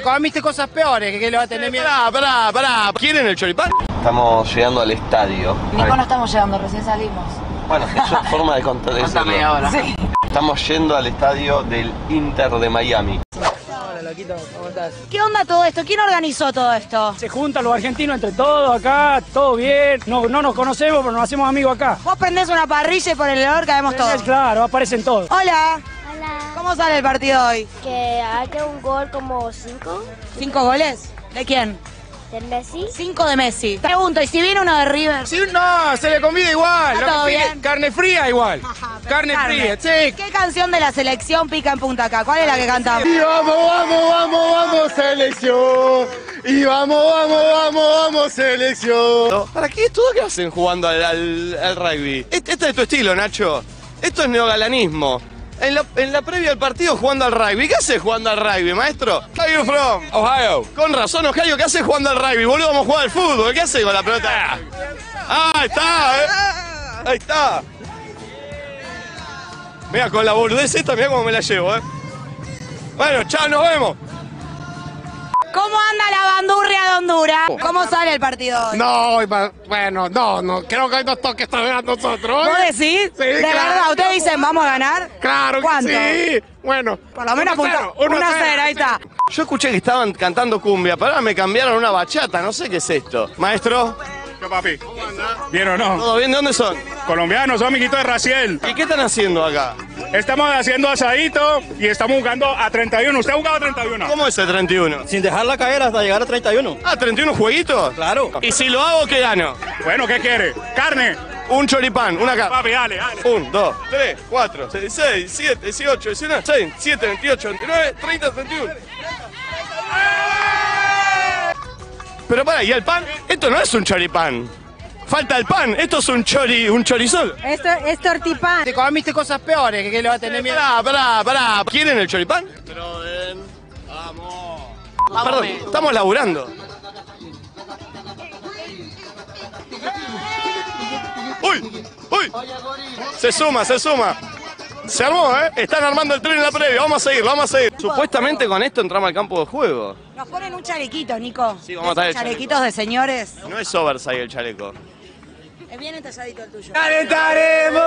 Comiste cosas peores que, que le va a tener miedo. Pará, pará, pará. ¿Quieren el choripán? Estamos llegando al estadio. Nico, no estamos llegando, recién salimos. Bueno, eso es forma de contar eso. Sí. Estamos yendo al estadio del Inter de Miami. Hola, loquito, ¿cómo estás? ¿Qué onda todo esto? ¿Quién organizó todo esto? Se juntan los argentinos entre todos acá, todo bien. No, no nos conocemos, pero nos hacemos amigos acá. Vos prendés una parrilla y por el olor caemos Es todos. claro, aparecen todos. Hola. ¿Cómo sale el partido hoy? Que haya un gol como cinco ¿Cinco goles? ¿De quién? del Messi. Cinco de Messi. Pregunto, ¿y si viene uno de River? Sí, no, se le convida igual. ¿Está todo pide- bien? Carne fría igual. Carne fría, sí. ¿Qué canción de la selección pica en Punta acá? ¿Cuál es la que cantamos? Y vamos, vamos, vamos, vamos, selección. Y vamos, vamos, vamos, vamos, selección. ¿Para qué? ¿Todo qué hacen jugando al, al- al rugby? Este, este es tu estilo, Nacho. Esto es neogalanismo. En la, en la previa del partido jugando al rugby. ¿Qué haces jugando al rugby, maestro? Where you from? Ohio. Con razón, Ohio, ¿qué haces jugando al rugby? Boludo, vamos a jugar al fútbol. ¿Qué haces con la pelota? Ah, ahí está, eh. Ahí está. Mira, con la boludez esta, mira cómo me la llevo, eh. Bueno, chao, nos vemos. ¿Cómo anda la bandurria de Honduras? ¿Cómo sale el partido hoy? No, bueno, no, no, creo que hoy nos toca esta vez a nosotros. ¿Vos decís? Sí, ¿De claro. verdad? ¿Ustedes dicen vamos a ganar? Claro que ¿Cuánto? sí. Bueno, Por lo menos 1-0, apunta. 1 a 0, ahí está. Yo escuché que estaban cantando cumbia, pero ahora me cambiaron a una bachata, no sé qué es esto. Maestro, ¿Qué papi? ¿Bien o no? ¿todo bien? ¿De dónde son? Colombianos, son amiguitos de Raciel. ¿Y qué están haciendo acá? Estamos haciendo asadito y estamos jugando a 31. ¿Usted ha jugado a 31? ¿Cómo es el 31? Sin dejarla caer hasta llegar a 31. Ah, ¿31 jueguitos? Claro. ¿Y si lo hago, qué gano? Bueno, ¿qué quiere? ¿Carne? Un choripán, una acá. Papi, dale, dale. 1, 2, 3, 4, 6, 7, 18, 19, 6, 7, 28, 29, 30, 31. Pero para, ¿y el pan? Esto no es un choripán. Falta el pan. Esto es un chori, un chorizol. Esto es tortipán. Te comiste cosas peores que, que le va a tener miedo. Pará, pará, pará. ¿Quieren el choripán? Vamos. Perdón, estamos laburando. ¡Uy! ¡Uy! Se suma, se suma. Se armó, ¿eh? Están armando el tren en la previa. Vamos a seguir, vamos a seguir. Supuestamente con esto entramos al campo de juego. Nos ponen un chalequito, Nico. Sí, vamos a Esos chalequitos de señores. No es oversize el chaleco. Es bien entalladito el tuyo. Calentaremos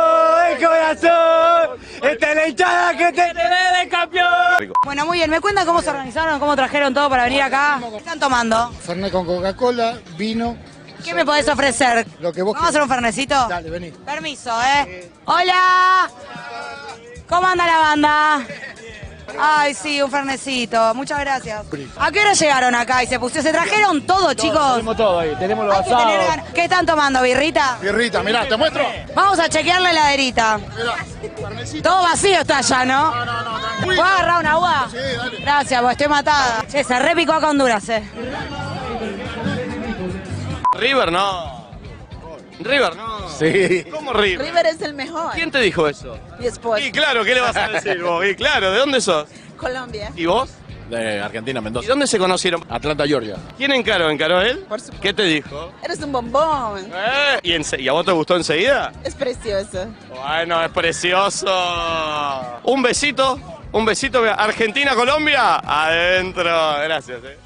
el corazón. Esta es la hinchada que te debe de campeón. Bueno, muy bien. ¿Me cuentan cómo se organizaron, cómo trajeron todo para venir acá? ¿Qué están tomando? Fernet con Coca-Cola, vino. ¿Qué me podés ofrecer? Lo que vos ¿Vamos a hacer un fernecito? Dale, vení. Permiso, ¿eh? ¡Hola! ¿Cómo anda la banda? Ay, sí, un fernecito. Muchas gracias. ¿A qué hora llegaron acá y se pusieron? ¿Se trajeron todo, chicos? Tenemos todo ahí, tenemos los Hay que tener asados. ganas. ¿Qué están tomando, birrita? Pierrita, mirá, te muestro. Vamos a chequear la heladerita. Mirá, Fernecito. Todo vacío está ya, ¿no? No, no, no, tranquilo. ¿Puedo agarrar un agua? Sí, dale. Gracias, porque estoy matada. Che, se repicó acá Honduras, eh. River no. River no. Sí. ¿Cómo River? River es el mejor. ¿Quién te dijo eso? Mi esposo. Y claro, ¿qué le vas a decir vos? Y claro, ¿de dónde sos? Colombia. ¿Y vos? De Argentina, ¿Y Mendoza. dónde se conocieron? Atlanta, Georgia. ¿Quién encaró? ¿Encaró él? Por supuesto. ¿Qué te dijo? Eres un bombón. Eh, ¿Y, ¿Y a vos te gustó enseguida? Es precioso. Bueno, es precioso. Un besito, un besito. Argentina, Colombia, adentro. Gracias. eh.